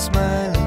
smiling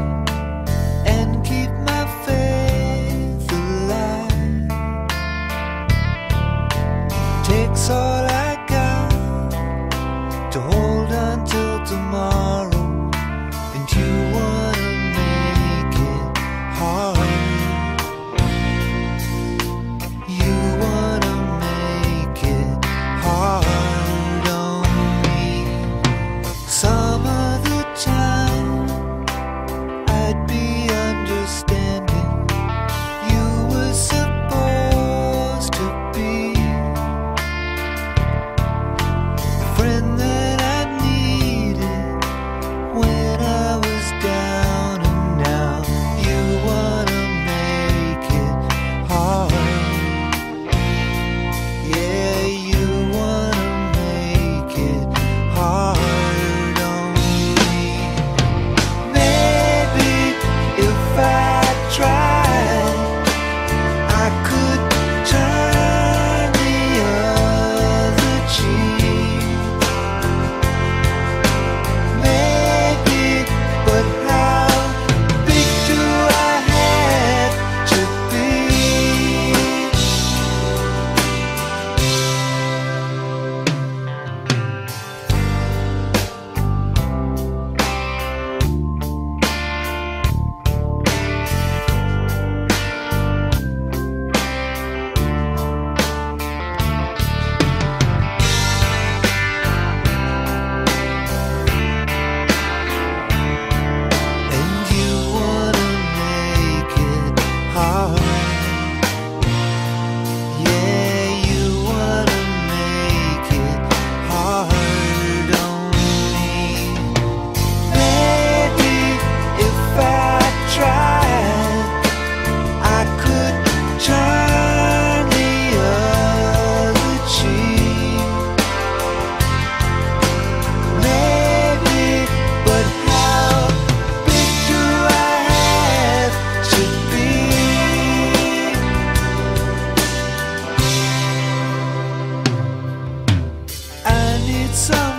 I need some